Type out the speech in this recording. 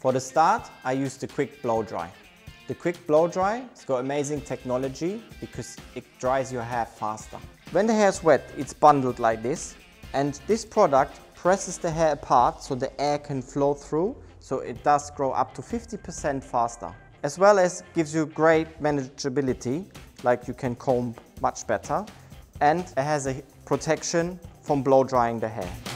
For the start, I use the quick blow dry. The quick blow dry has got amazing technology because it dries your hair faster. When the hair is wet, it's bundled like this and this product presses the hair apart so the air can flow through so it does grow up to 50% faster. As well as gives you great manageability, like you can comb much better and it has a protection from blow drying the hair.